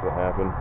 What that happened.